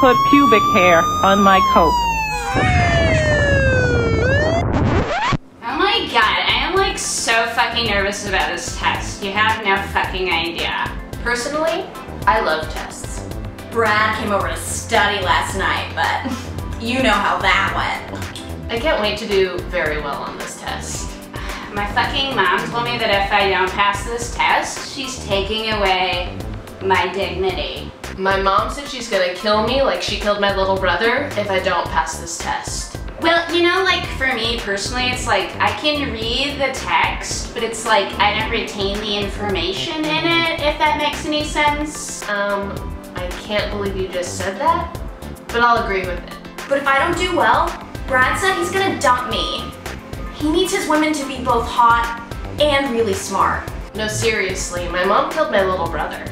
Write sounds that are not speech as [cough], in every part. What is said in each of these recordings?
put pubic hair on my coat. Oh my god, I am like so fucking nervous about this test. You have no fucking idea. Personally, I love tests. Brad came over to study last night, but [laughs] you know how that went. I can't wait to do very well on this test. My fucking mom told me that if I don't pass this test, she's taking away my dignity. My mom said she's gonna kill me like she killed my little brother if I don't pass this test. Well, you know, like for me personally, it's like I can read the text, but it's like I don't retain the information in it, if that makes any sense. Um, I can't believe you just said that, but I'll agree with it. But if I don't do well, Brad said he's gonna dump me. He needs his women to be both hot and really smart. No, seriously, my mom killed my little brother.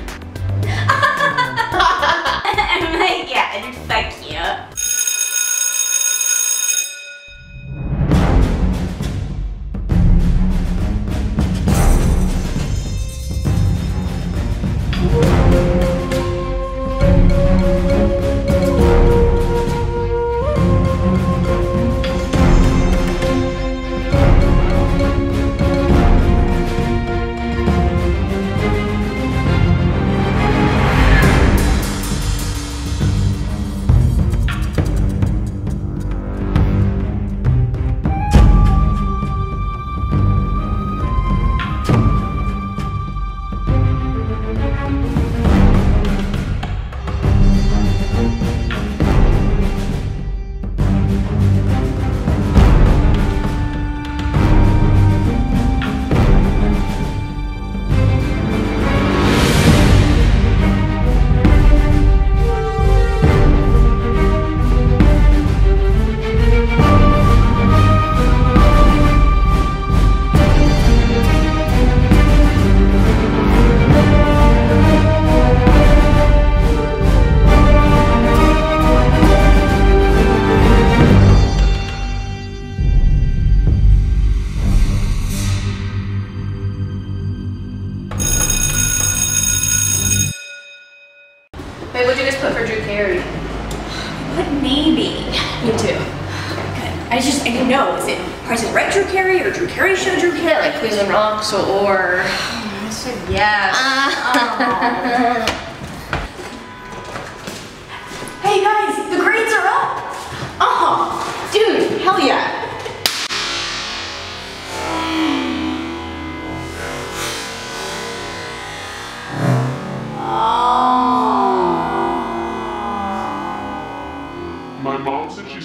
Oh my god, fuck you. Wait, what'd you guys put for Drew Carey? But maybe. Me too. Good. I just, I didn't know. Is it Price is Right Drew Carey or Drew Carey Show Drew Carey? Yeah, like Cleveland Rocks or... [sighs] I said yes. Hey uh, oh. [laughs]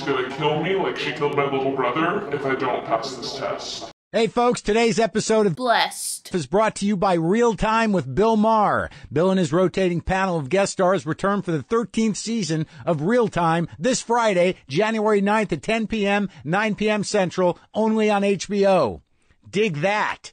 gonna kill me like she killed my little brother if I don't pass this test. Hey folks, today's episode of Blessed. is brought to you by Real Time with Bill Maher. Bill and his rotating panel of guest stars return for the 13th season of Real Time this Friday, January 9th at 10 p.m., 9 p.m. Central, only on HBO. Dig that.